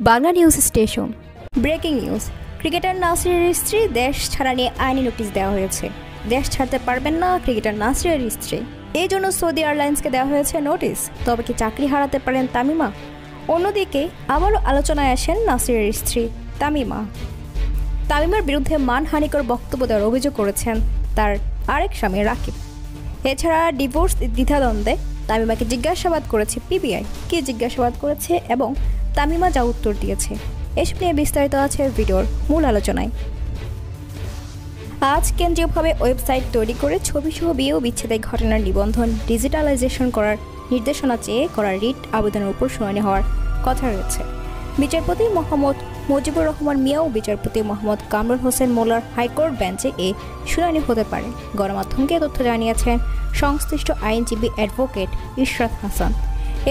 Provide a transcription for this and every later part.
Bangla news station. Breaking news, cricketer নাসিরের স্ত্রী দেশ ছাড়া নিয়ে আইনি নোটিশ দেওয়া হয়েছে। দেশ ছাড়তে পারবেন না ক্রিকেটার নাসিরের স্ত্রী। এই জন্য সৌদি এয়ারলাইন্সকে দেওয়া হয়েছে নোটিশ। তবে কি চাকরি হারাতে পারেন তামিমা? অন্যদিকে আবারও আলোচনায় আসেন নাসিরের স্ত্রী তামিমা। তামিমার বিরুদ্ধে মানহানিকর বক্তব্য দেওয়ার অভিযোগ করেছেন তার আরেক স্বামী রাকিব। এছাড়া ডিভোর্স দ্বিধাদ্বন্দ্বে তামিমাকে জিজ্ঞাসাবাদ করেছে পিবিআই। কি জিজ্ঞাসাবাদ করেছে এবং তামিমা যা উত্তর দিয়েছে। এসব নিয়ে বিস্তারিত আছে ভিডিওর মূল আলোচনায়। আজ কেন্দ্রীয়ভাবে ওয়েবসাইট তৈরি করে ছবিসহ ও বিচ্ছেদের ঘটনার নিবন্ধন, ডিজিটালাইজেশন করার নির্দেশনা চেয়ে করা রিট আবেদনের উপর শুনানি হওয়ার কথা রয়েছে। বিচারপতি মোহাম্মদ মুজিবুর রহমান মিয়া ও বিচারপতি মোহাম্মদ কামরুল হোসেন মোল্লার হাইকোর্ট বেঞ্চে এ শুনানি হতে পারে। গণমাধ্যমকে তথ্য জানিয়েছেন সংশ্লিষ্ট আইনজীবী অ্যাডভোকেট ইশরাত হাসান।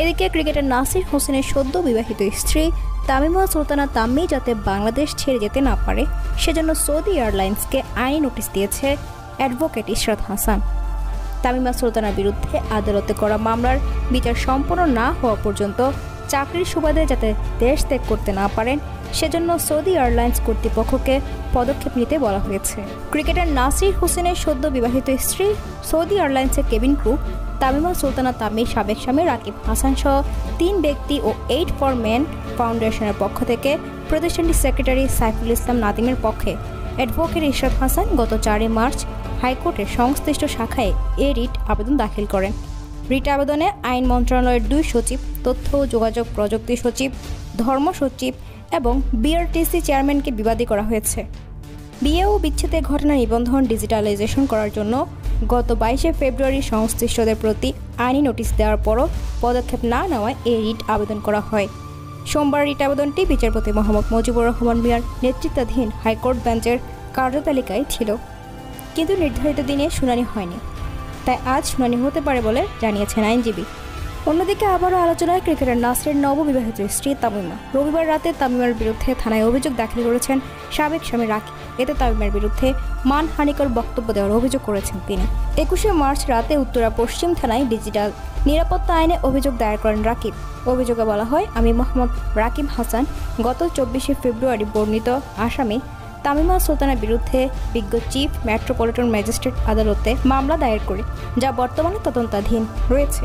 এদিকে ক্রিকেটার নাসির হোসেনের সদ্য বিবাহিত স্ত্রী তামিমা সুলতানা তাম্মি যাতে বাংলাদেশ ছেড়ে যেতে না পারে, সেজন্য সৌদি এয়ারলাইন্সকে আইনি নোটিশ দিয়েছে অ্যাডভোকেট ইশরাত হাসান। তামিমা সুলতানার বিরুদ্ধে আদালতে করা মামলার বিচার সম্পন্ন না হওয়া পর্যন্ত চাকরির সুবাদে যাতে দেশ ত্যাগ করতে না পারেন, সেজন্য সৌদি এয়ারলাইন্স কর্তৃপক্ষকে পদক্ষেপ নিতে বলা হয়েছে। ক্রিকেটার নাসির হোসেনের সদ্য বিবাহিত স্ত্রী সৌদি এয়ারলাইন্সের কেবিন ক্রু তামিমা সুলতানা তামির সাবেক স্বামী রাকিব হাসান সহ তিন ব্যক্তি ও এইট ফর মেন ফাউন্ডেশনের পক্ষ থেকে প্রতিষ্ঠানটির সেক্রেটারি সাইফুল ইসলাম নাদিমের পক্ষে অ্যাডভোকেট ইশরাত হাসান গত চারই মার্চ হাইকোর্টের সংশ্লিষ্ট শাখায় এ রিট আবেদন দাখিল করেন। রিট আবেদনে আইন মন্ত্রণালয়ের দুই সচিব, তথ্য ও যোগাযোগ প্রযুক্তি সচিব, ধর্ম সচিব এবং বিআরটিসি চেয়ারম্যানকে বিবাদী করা হয়েছে। বিয়ে ও বিচ্ছেদের ঘটনা নিবন্ধন ডিজিটালাইজেশন করার জন্য গত বাইশে ফেব্রুয়ারি সংশ্লিষ্টদের প্রতি আইনি নোটিশ দেওয়ার পরও পদক্ষেপ না নেওয়ায় এই রিট আবেদন করা হয়। সোমবার রিট আবেদনটি বিচারপতি মোহাম্মদ মুজিবুর রহমান মিয়ার নেতৃত্বাধীন হাইকোর্ট বেঞ্চের কার্যতালিকায় ছিল। কিন্তু নির্ধারিত দিনে শুনানি হয়নি। তাই আজ শুনানি হতে পারে বলে জানিয়েছেন আইনজীবী। অন্যদিকে আবারও আলোচনায় ক্রিকেটার নাসরের নববিবাহিত স্ত্রী তামিমা। রবিবার রাতে তামিমার বিরুদ্ধে থানায় অভিযোগ দাখিল করেছেন সাবেক স্বামী রাকি এতে তামিমার বিরুদ্ধে মানহানিকর বক্তব্য দেওয়ার অভিযোগ করেছেন তিনি। একুশে মার্চ রাতে উত্তরা পশ্চিম থানায় ডিজিটাল নিরাপত্তা আইনে অভিযোগ দায়ের করেন রাকিব। অভিযোগে বলা হয়, আমি মোহাম্মদ রাকিব হাসান গত চব্বিশে ফেব্রুয়ারি বর্ণিত আসামি তামিমা সুলতানের বিরুদ্ধে বিজ্ঞ চিফ মেট্রোপলিটন ম্যাজিস্ট্রেট আদালতে মামলা দায়ের করে, যা বর্তমানে তদন্তাধীন রয়েছে।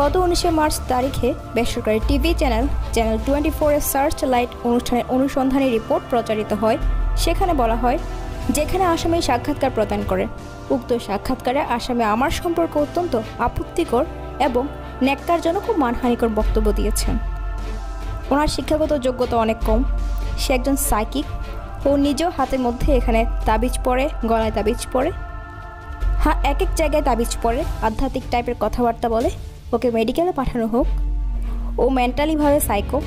গত উনিশে মার্চ তারিখে বেসরকারি টিভি চ্যানেল চ্যানেল টোয়েন্টি ফোরের সার্চ লাইট অনুষ্ঠানের অনুসন্ধানী রিপোর্ট প্রচারিত হয়। সেখানে বলা হয়, যেখানে আসামি সাক্ষাৎকার প্রদান করে, উক্ত সাক্ষাৎকারে আসামি আমার সম্পর্কে অত্যন্ত আপত্তিকর এবং ন্যাক্কারজনক ও মানহানিকর বক্তব্য দিয়েছেন। ওনার শিক্ষাগত যোগ্যতা অনেক কম। সে একজন সাইকিক ও নিজেও হাতের মধ্যে এখানে তাবিজ পরে, গলায় তাবিজ পরে। হ্যাঁ এক এক জায়গায় তাবিজ পরে, আধ্যাত্মিক টাইপের কথাবার্তা বলে। ওকে মেডিকেলে পাঠানো হোক। ও মেন্টালিভাবে সাইকো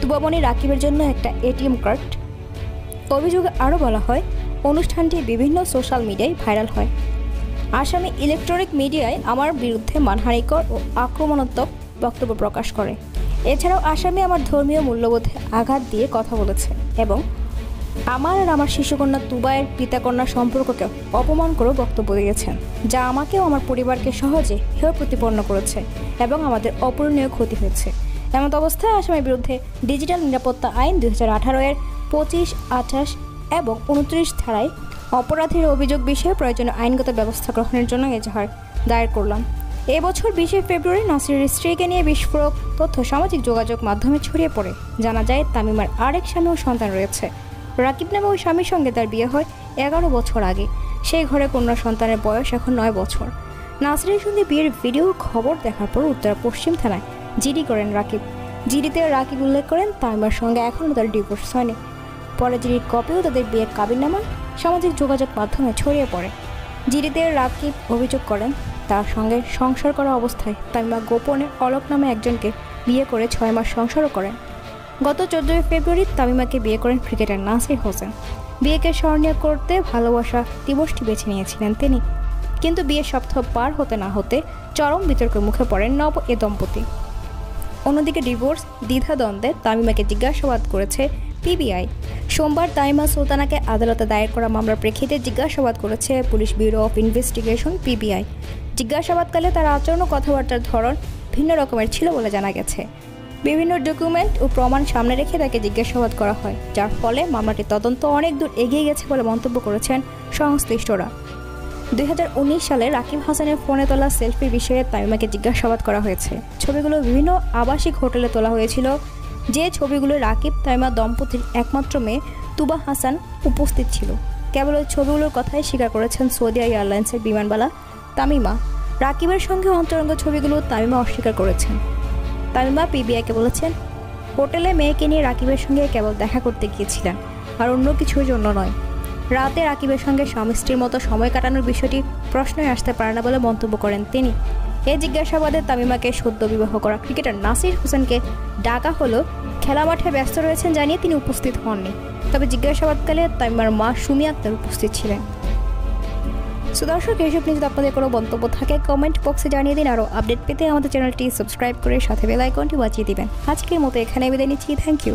তুবামণি রাকিবের জন্য একটা এটিএম কার্ড অভিযোগে আরও বলা হয়, অনুষ্ঠানটি বিভিন্ন সোশ্যাল মিডিয়ায় ভাইরাল হয়। আসামি ইলেকট্রনিক মিডিয়ায় আমার বিরুদ্ধে মানহানিকর ও আক্রমণাত্মক বক্তব্য প্রকাশ করে। এছাড়াও আসামি আমার ধর্মীয় মূল্যবোধে আঘাত দিয়ে কথা বলেছে এবং আমার আর আমার শিশুকন্যা তুবায়ের পিতাকন্যা সম্পর্ককে অপমান করে বক্তব্য দিয়েছেন, যা আমাকেও আমার পরিবারকে সহজে হেয় প্রতিপন্ন করেছে এবং আমাদের অপূরণীয় ক্ষতি হয়েছে। এমন অবস্থায় আসামের বিরুদ্ধে ডিজিটাল নিরাপত্তা আইন দুই হাজার আঠারো এর পঁচিশ, আঠাশ এবং উনত্রিশ ধারায় অপরাধের অভিযোগ বিষয়ে প্রয়োজনীয় আইনগত ব্যবস্থা গ্রহণের জন্য এজাহার দায়ের করলাম। এবছর বিশে ফেব্রুয়ারি নাসিরের স্ত্রীকে নিয়ে বিস্ফোরক তথ্য সামাজিক যোগাযোগ মাধ্যমে ছড়িয়ে পড়ে। জানা যায়, তামিমার আরেক স্বামী ও সন্তান রয়েছে। রাকিব নামে ওই স্বামীর সঙ্গে তার বিয়ে হয় এগারো বছর আগে। সেই ঘরে কন্যা সন্তানের বয়স এখন নয় বছর। নাসরিনের সঙ্গে বিয়ের ভিডিও খবর দেখার পর উত্তরা পশ্চিম থানায় জিডি করেন রাকিব। জিডিতে রাকিব উল্লেখ করেন তামিমার সঙ্গে এখনও তার ডিভোর্স হয়নি। পরে জিডির কপিও তাদের বিয়ের কাবিননামা সামাজিক যোগাযোগ মাধ্যমে ছড়িয়ে পড়ে। জিডিতে রাকিব অভিযোগ করেন, তার সঙ্গে সংসার করা অবস্থায় তামিমা গোপনে অলক নামে একজনকে বিয়ে করে ছয় মাস সংসারও করেন। গত চোদ্দোই ফেব্রুয়ারি তামিমাকে বিয়ে করেন ক্রিকেটার নাসির হোসেন। বিয়েকে স্মরণীয় করতে ভালোবাসা দিবসটি বেছে নিয়েছিলেন তিনি। কিন্তু বিয়ের সপ্তাহ পার হতে না হতে চরম বিতর্কের মুখে পড়েন নব এ দম্পতি। অন্যদিকে ডিভোর্স, দ্বিধাদ্বন্দ্বে তামিমাকে জিজ্ঞাসাবাদ করেছে পিবিআই। সোমবার তাইমা সুলতানাকে আদালতে দায়ের করা মামলার প্রেক্ষিতে জিজ্ঞাসাবাদ করেছে police bureau of investigation, PBI. জিজ্ঞাসাবাদকালে তার আচরণ ও কথাবার্তার ধরন ভিন্ন রকমের ছিল বলে জানা গেছে। বিভিন্ন ডকুমেন্ট ও প্রমাণ সামনে রেখে তাকে জিজ্ঞাসাবাদ করা হয়, যার ফলে মামলাটির তদন্ত অনেক দূর এগিয়ে গেছে বলে মন্তব্য করেছেন সংশ্লিষ্টরা। দুই হাজার উনিশ সালে রাকিব হাসানের ফোনে তোলা সেলফি বিষয়ে তামিমাকে জিজ্ঞাসাবাদ করা হয়েছে। ছবিগুলো বিভিন্ন আবাসিক হোটেলে তোলা হয়েছিল। যে ছবিগুলো রাকিব তামিমা দম্পতির একমাত্র মেয়ে তুবা হাসান উপস্থিত ছিল। কেবল ওই ছবিগুলোর কথাই স্বীকার করেছেন সৌদি এয়ারলাইন্সের বিমানবালা তামিমা। রাকিবের সঙ্গে অন্তরঙ্গ ছবিগুলো তামিমা অস্বীকার করেছেন। তামিমা পিবিআইকে বলেছেন, হোটেলে মেয়েকে নিয়ে রাকিবের সঙ্গে কেবল দেখা করতে গিয়েছিলেন আর অন্য কিছুর জন্য নয়। রাতে রাকিবের সঙ্গে স্বামী স্ত্রীর মতো সময় কাটানোর বিষয়টি প্রশ্নই আসতে পারে না বলে মন্তব্য করেন তিনি। এই জিজ্ঞাসাবাদে তামিমাকে সদ্য বিবাহ করা ক্রিকেটার নাসির হোসেনকে ডাকা হলো খেলা মাঠে ব্যস্ত রয়েছেন জানিয়ে তিনি উপস্থিত হননি। তবে জিজ্ঞাসাবাদকালে তামিমার মা সুমি আক্তার উপস্থিত ছিলেন। সো দর্শক এইসব নিয়ে যদি আপনাদের কোনো মন্তব্য থাকে কমেন্ট বক্সে জানিয়ে দিন, আরও আপডেট পেতে আমাদের চ্যানেলটি সাবস্ক্রাইব করে সাথে বেল আইকনটি বাজিয়ে দিবেন। আজকের মতো এখানে বিদায় নিচ্ছি থ্যাংক ইউ